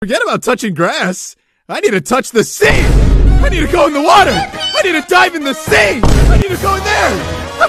Forget about touching grass. I need to touch the sea. I need to go in the water. I need to dive in the sea. I need to go in there.